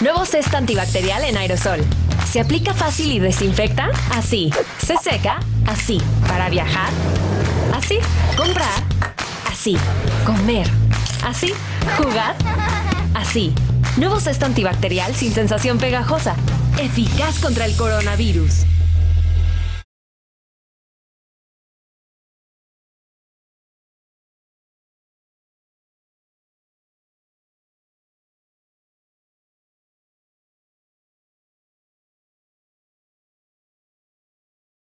Nuevo cesto antibacterial en aerosol. Se aplica fácil y desinfecta así. Se seca así. Para viajar así. Comprar así. Comer así. Jugar así. Nuevo cesto antibacterial sin sensación pegajosa. Eficaz contra el coronavirus.